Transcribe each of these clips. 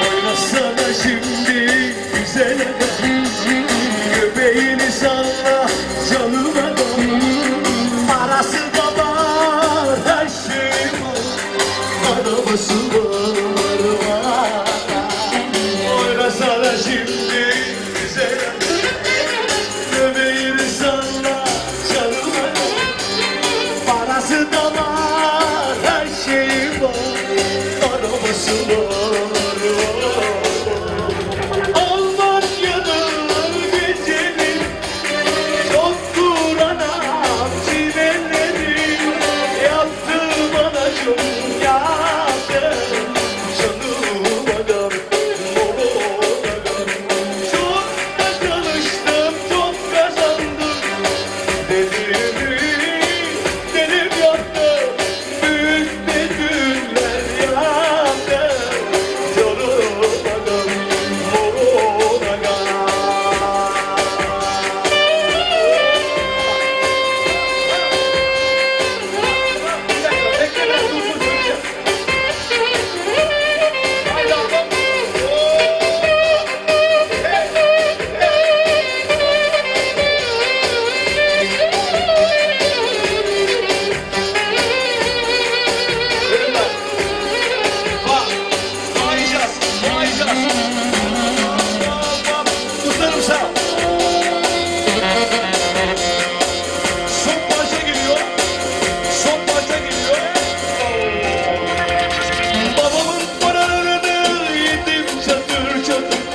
Oynasana şimdi güzel Senhor.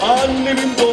Annemin